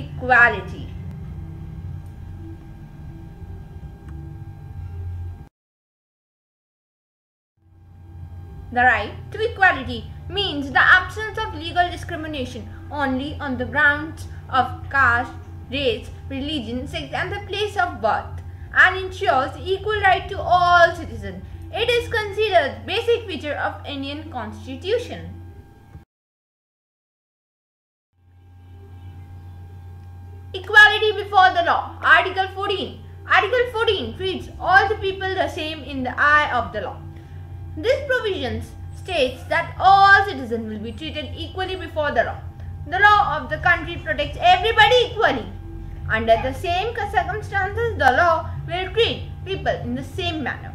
equality. The right to equality means the absence of legal discrimination only on the grounds of caste, race, religion, sex and the place of birth and ensures equal right to all citizens. It is considered basic feature of Indian constitution. Equality before the law. Article 14. Article 14 treats all the people the same in the eye of the law. This provision states that all citizens will be treated equally before the law. The law of the country protects everybody equally. Under the same circumstances, the law will treat people in the same manner.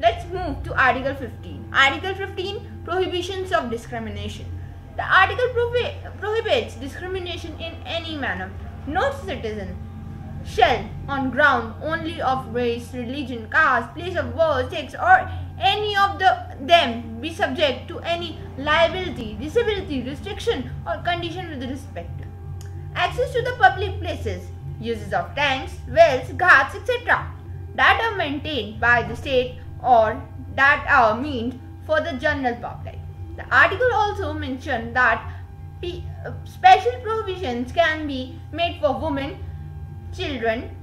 Let's move to Article 15. Article 15 Prohibitions of Discrimination. The article prohibits discrimination in any manner. No citizen shall, on ground only of race, religion, caste, place of birth, sex, or any of the, them be subject to any liability, disability, restriction, or condition with respect. Access to the public places, uses of tanks, wells, ghats, etc. that are maintained by the state or that are meant for the general public. The article also mentioned that uh, special provisions can be made for women, children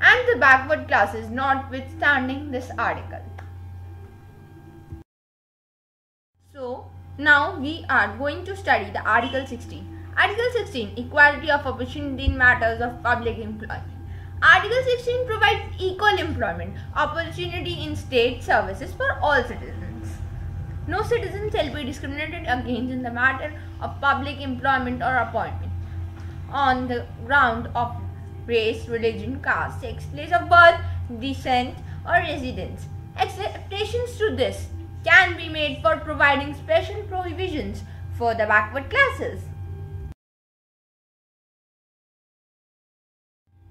and the backward classes notwithstanding this article. So, now we are going to study the Article 16. Article 16 Equality of Opportunity in Matters of Public Employment. Article 16 provides equal employment opportunity in state services for all citizens. No citizen shall be discriminated against in the matter of public employment or appointment on the ground of race, religion, caste, sex, place of birth, descent, or residence. Exceptions to this can be made for providing special provisions for the backward classes.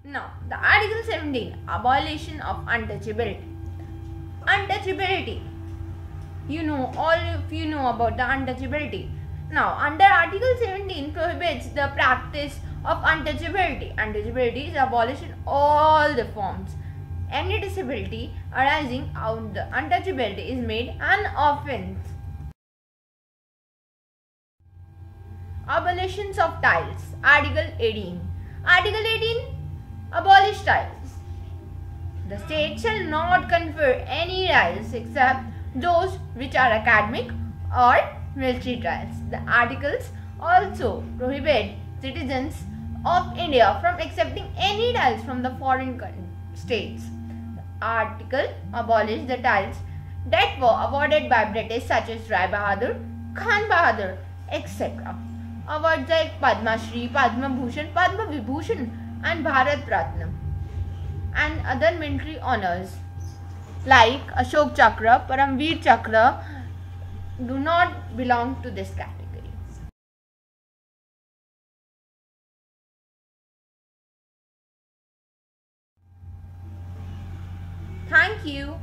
Now, the Article 17 Abolition of Untouchability. Untouchability you know all of you know about the untouchability. Now under article 17 prohibits the practice of untouchability. Untouchability is abolished in all the forms. Any disability arising out the untouchability is made an offense. Abolitions of titles article 18 article 18 abolish titles the state shall not confer any rights except those which are academic or military trials. The articles also prohibit citizens of India from accepting any titles from the foreign states. The article abolished the titles that were awarded by British such as Rai Bahadur, Khan Bahadur, etc. Awards like Padma Shri, Padma Bhushan, Padma Vibhushan and Bharat Ratna and other military honors like Ashok Chakra, Paramveer Chakra do not belong to this category. Thank you.